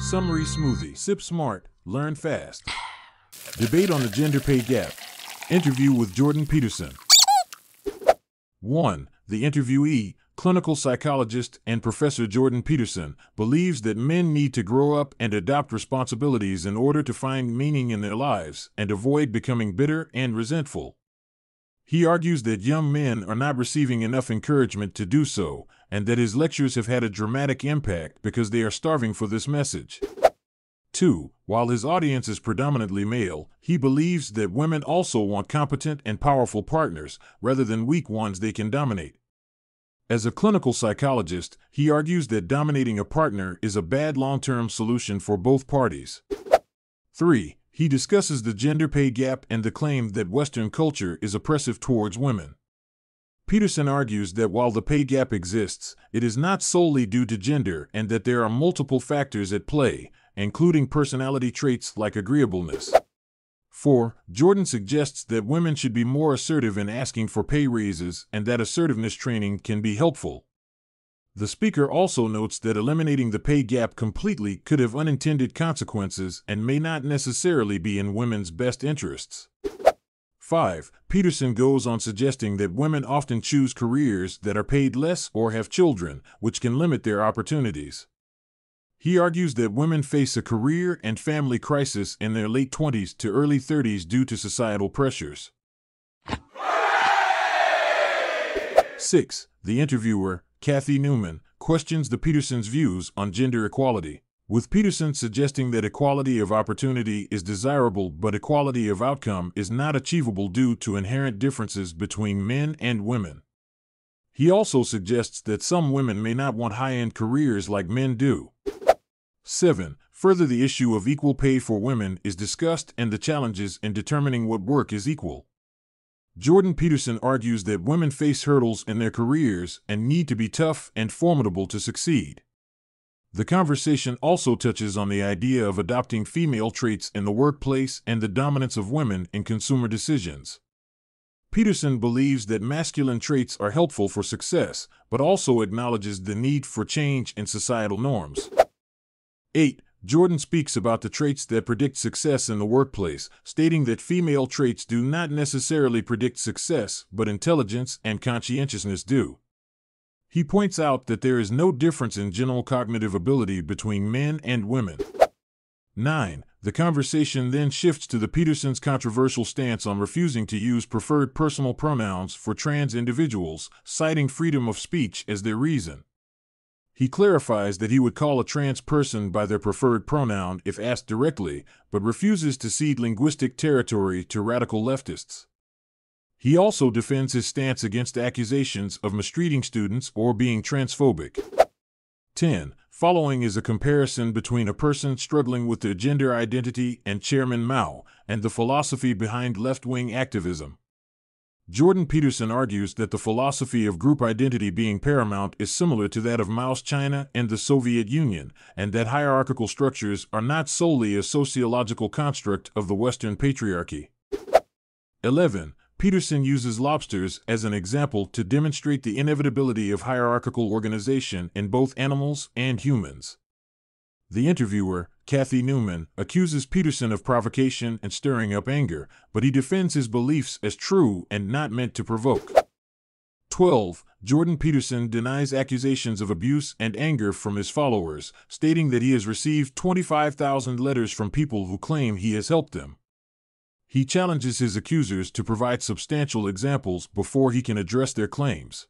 Summary Smoothie. Sip smart, learn fast. Debate on the gender pay gap. Interview with Jordan Peterson. 1. The interviewee, clinical psychologist and Professor Jordan Peterson, believes that men need to grow up and adopt responsibilities in order to find meaning in their lives and avoid becoming bitter and resentful. He argues that young men are not receiving enough encouragement to do so, and that his lectures have had a dramatic impact because they are starving for this message. 2. While his audience is predominantly male, he believes that women also want competent and powerful partners rather than weak ones they can dominate. As a clinical psychologist, he argues that dominating a partner is a bad long term solution for both parties. 3. He discusses the gender pay gap and the claim that Western culture is oppressive towards women. Peterson argues that while the pay gap exists, it is not solely due to gender and that there are multiple factors at play, including personality traits like agreeableness. 4. Jordan suggests that women should be more assertive in asking for pay raises and that assertiveness training can be helpful. The speaker also notes that eliminating the pay gap completely could have unintended consequences and may not necessarily be in women's best interests. 5. Peterson goes on suggesting that women often choose careers that are paid less or have children, which can limit their opportunities. He argues that women face a career and family crisis in their late 20s to early 30s due to societal pressures. 6. The interviewer, Cathy Newman, questions the Peterson's views on gender equality, with Peterson suggesting that equality of opportunity is desirable but equality of outcome is not achievable due to inherent differences between men and women. He also suggests that some women may not want high end careers like men do. 7. Further, the issue of equal pay for women is discussed and the challenges in determining what work is equal. Jordan Peterson argues that women face hurdles in their careers and need to be tough and formidable to succeed. The conversation also touches on the idea of adopting female traits in the workplace and the dominance of women in consumer decisions. Peterson believes that masculine traits are helpful for success, but also acknowledges the need for change in societal norms. 8. Jordan speaks about the traits that predict success in the workplace, stating that female traits do not necessarily predict success, but intelligence and conscientiousness do. He points out that there is no difference in general cognitive ability between men and women. 9. The conversation then shifts to the Peterson's controversial stance on refusing to use preferred personal pronouns for trans individuals, citing freedom of speech as their reason. He clarifies that he would call a trans person by their preferred pronoun if asked directly, but refuses to cede linguistic territory to radical leftists. He also defends his stance against accusations of mistreating students or being transphobic. 10. Following is a comparison between a person struggling with their gender identity and Chairman Mao, and the philosophy behind left wing activism. Jordan Peterson argues that the philosophy of group identity being paramount is similar to that of Mao's China and the Soviet Union, and that hierarchical structures are not solely a sociological construct of the Western patriarchy. 11. Peterson uses lobsters as an example to demonstrate the inevitability of hierarchical organization in both animals and humans. The interviewer, Cathy Newman, accuses Peterson of provocation and stirring up anger, but he defends his beliefs as true and not meant to provoke. 12. Jordan Peterson denies accusations of abuse and anger from his followers, stating that he has received 25,000 letters from people who claim he has helped them. He challenges his accusers to provide substantial examples before he can address their claims.